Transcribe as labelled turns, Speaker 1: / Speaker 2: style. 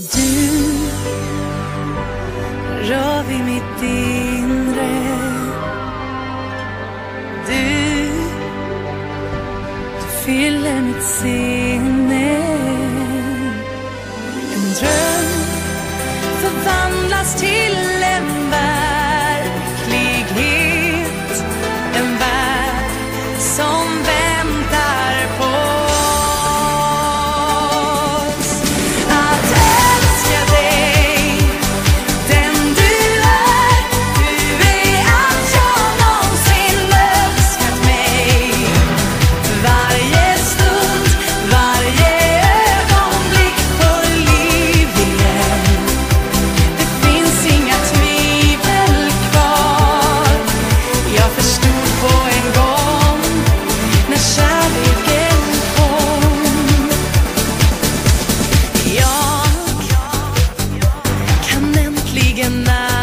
Speaker 1: Du rör vid mitt inre. Du, du fyller mitt sinne. En dröm förvandlas till again now.